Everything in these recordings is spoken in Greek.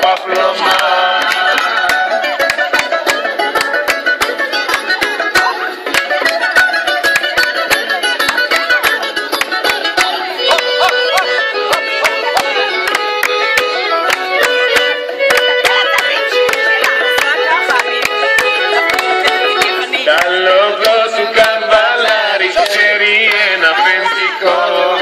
παπλώμα Τα λόγο σου καμπαλάρι ξέρει ένα φεντικό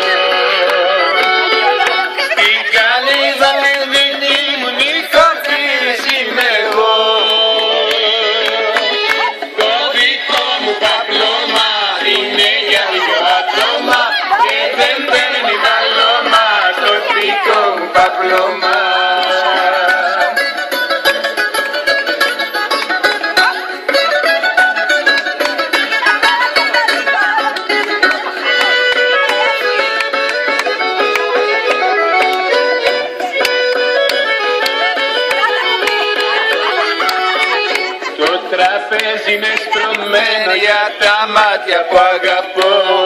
μου παπλώμα Το τραπέζι είναι στρωμένο για τα μάτια που αγαπώ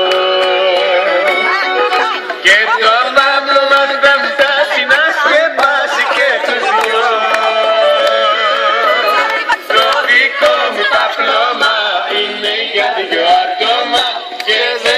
Cheers.